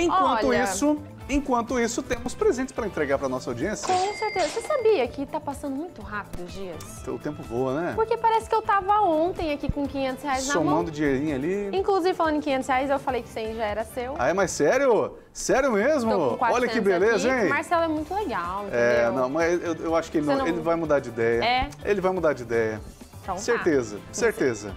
Enquanto Olha- isso, enquanto isso, temos presentes para entregar para nossa audiência. Com certeza. Você sabia que tá passando muito rápido os dias? O tempo voa, né? Porque parece que eu tava ontem aqui com 500 reais na mão. Somando dinheirinho ali. Inclusive, falando em 500 reais, eu falei que 100 já era seu. Ah, é mais sério? Sério mesmo? Tô com 400 Olha que beleza, aqui. hein? Marcelo é muito legal, entendeu? É, não, mas eu, eu acho que ele, não- não- ele vai mudar de ideia. É? Ele vai mudar de ideia. Então tá. certeza, certeza.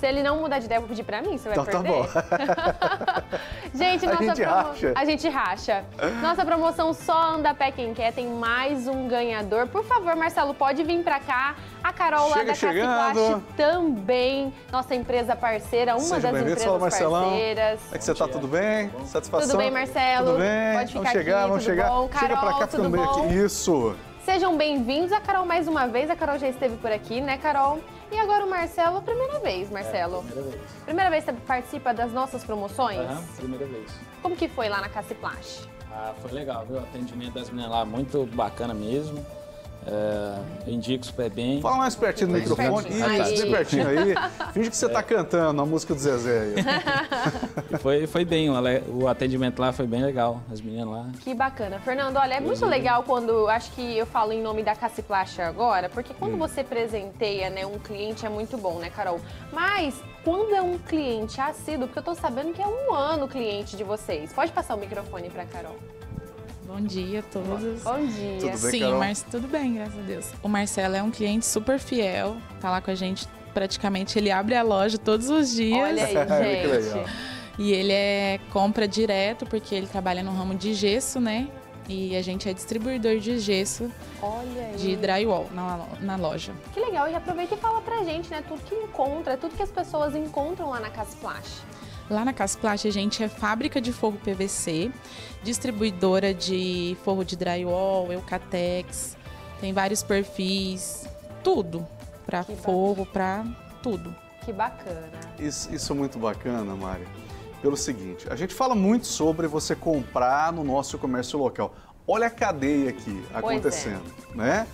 Se ele não mudar de ideia, eu vou pedir pra mim, você vai Então tá perder. bom. gente, A nossa gente promo- racha. A gente racha. Nossa promoção Só Anda Pé Quem Quer tem mais um ganhador. Por favor, Marcelo, pode vir pra cá. A Carol lá Chega da chegando. Caciplast também, nossa empresa parceira, uma Seja das bem-vindo, empresas fala, Marcelão. parceiras. Como é que você tá? Tudo bem? Satisfação? Tudo bem, Marcelo? Tudo bem? Pode vamos ficar chegar, aqui, vamos tudo chegar. bom? Chega pra Carol, cá, tudo bem aqui. Isso. Sejam bem-vindos. A Carol mais uma vez. A Carol já esteve por aqui, né, Carol? E agora o Marcelo, primeira vez, Marcelo. Primeira vez. Primeira vez que você participa das nossas promoções? Aham, primeira vez. Como que foi lá na Caciplast? Ah, foi legal, viu? O atendimento das meninas lá, muito bacana mesmo. É, eu indico super bem. Fala mais pertinho do Mais microfone. pertinho. Isso, Aí. bem pertinho aí. Finge que você tá cantando a música do Zezé aí. Foi, foi bem, o atendimento lá foi bem legal, as meninas lá. Que bacana. Fernando, olha, é muito legal quando, acho que eu falo em nome da Caciplast agora, porque quando você presenteia, né, um cliente é muito bom, né, Carol? Mas quando é um cliente assíduo, porque eu tô sabendo que é um ano cliente de vocês. Pode passar o microfone pra Carol. Bom dia a todos. Bom dia. Tudo bem, Sim, Carol? mas tudo bem, graças a Deus. O Marcelo é um cliente super fiel, tá lá com a gente praticamente, ele abre a loja todos os dias. Olha aí, Que legal. gente. E ele é compra direto, porque ele trabalha no ramo de gesso, né? E a gente é distribuidor de gesso Olha aí. de drywall na, na loja. Que legal. E aproveita e fala pra gente, né, tudo que encontra, tudo que as pessoas encontram lá na Caciplast. Lá na Casplast a gente é fábrica de forro PVC, distribuidora de forro de drywall, Eucatex, tem vários perfis, tudo para forro, para tudo. Que bacana. Isso, isso é muito bacana, Mari. Pelo seguinte, a gente fala muito sobre você comprar no nosso comércio local. Olha a cadeia aqui é. acontecendo, né?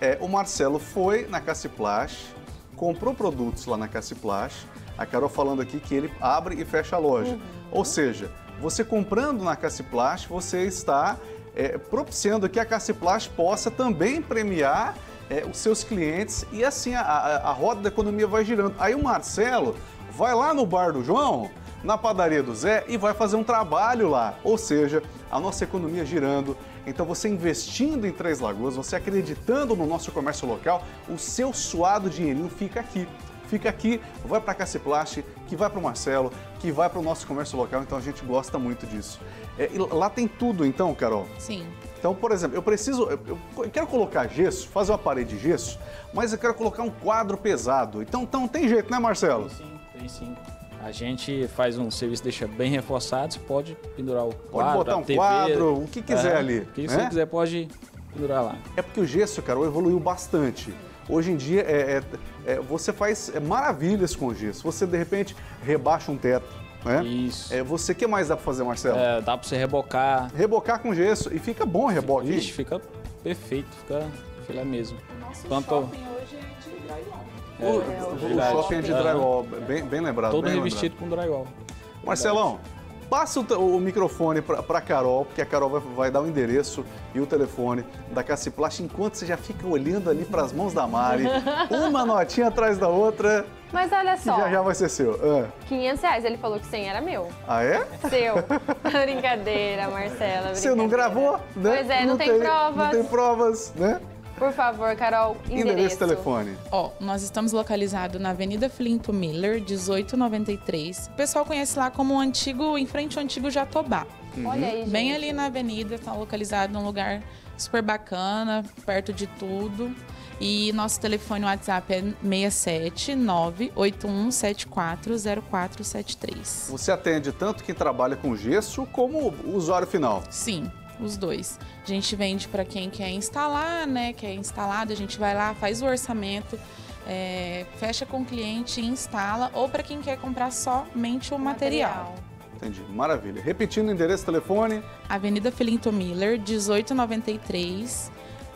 É, o Marcelo foi na Caciplast, comprou produtos lá na Caciplast. A Carol falando aqui que ele abre e fecha a loja. Uhum. Ou seja, você comprando na Caciplast, você está é, propiciando que a Caciplast possa também premiar é, os seus clientes e assim a, a, a roda da economia vai girando. Aí o Marcelo vai lá no bar do João, na padaria do Zé e vai fazer um trabalho lá. Ou seja, a nossa economia girando. Então você investindo em Três Lagoas, você acreditando no nosso comércio local, o seu suado dinheirinho fica aqui. Fica aqui, vai para a Caciplast, que vai para o Marcelo, que vai para o nosso comércio local, então a gente gosta muito disso. É, e lá tem tudo então, Carol. Sim. Então, por exemplo, eu preciso, eu, quero colocar gesso, fazer uma parede de gesso, mas eu quero colocar um quadro pesado. Então, então tem jeito, né, Marcelo? Tem sim, tem sim. A gente faz um serviço, deixa bem reforçado, você pode pendurar o Pode quadro, botar a um TV, quadro, o que quiser Aham, ali, O que né? você quiser pode pendurar lá. É porque o gesso, Carol, evoluiu bastante. Hoje em dia, é, é- é, você faz é, maravilhas com o gesso. Você, de repente, rebaixa um teto, né? Isso. É, você, o que mais dá para fazer, Marcelo? É, dá pra você rebocar. Rebocar com gesso. E fica bom o reboque. Ixi, fica perfeito, fica filé mesmo. Nosso Quanto- hoje é de drywall. O, É, o shopping é de drywall, bem, bem lembrado. Todo bem revestido com drywall. lembrado. Marcelão, passa o, o microfone para a Carol, porque a Carol vai, vai dar o endereço e o telefone da Caciplast, enquanto você já fica olhando ali para as mãos da Mari, uma notinha atrás da outra, Mas olha só, já já vai ser seu. Ah, 500 reais, ele falou que 100 era meu. Ah, é? Seu. brincadeira, Marcela. Você não brincadeira. gravou, né? Pois é, não, tem, provas. Não tem provas, né? Por favor, Carol, endereço. Endereço telefone. Ó, nós estamos localizados na Avenida Flinto Miller, 1893. O pessoal conhece lá como o antigo, em frente ao antigo Jatobá. Olha aí, gente. Bem ali na avenida, está localizado num lugar super bacana, perto de tudo. E nosso telefone WhatsApp é 67981740473. Você atende tanto quem trabalha com gesso como o usuário final. Sim, os dois. A gente vende para quem quer instalar, né? Quer instalado, a gente vai lá, faz o orçamento, é, fecha com o cliente e instala, ou para quem quer comprar somente o material. Entendi, maravilha. Repetindo o endereço telefone. Avenida Felinto Miller, 1893,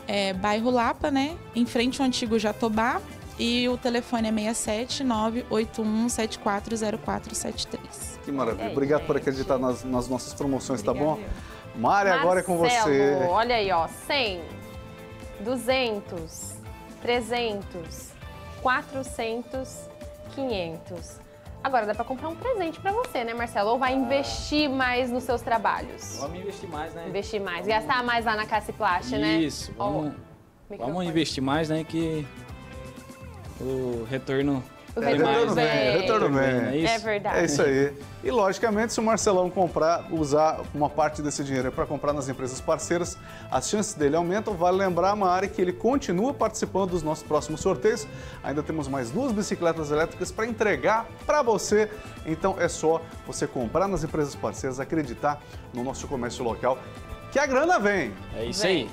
é, bairro Lapa, né? Em frente ao antigo Jatobá. E o telefone é 67 981 740473. Que maravilha. É, Obrigado por acreditar nas, nas nossas promoções, tá Obrigada, bom? Mari, agora é com Marcelo, você. Olha aí, ó. 100, 200, 300, 400, 500. Agora dá pra comprar um presente pra você, né, Marcelo? Ou vai investir mais nos seus trabalhos? Vamos investir mais, né? Investir mais, gastar mais lá na Caciplast, né? Isso, vamos, microfone. vamos investir mais, né? Que o retorno É, retorno vem, retorno é? É verdade. É isso aí. E logicamente, se o Marcelão comprar, usar uma parte desse dinheiro para comprar nas empresas parceiras, as chances dele aumentam. Vale lembrar, Mari, que ele continua participando dos nossos próximos sorteios. Ainda temos mais duas bicicletas elétricas para entregar para você. Então é só você comprar nas empresas parceiras, acreditar no nosso comércio local, que a grana vem. É isso Vem. aí.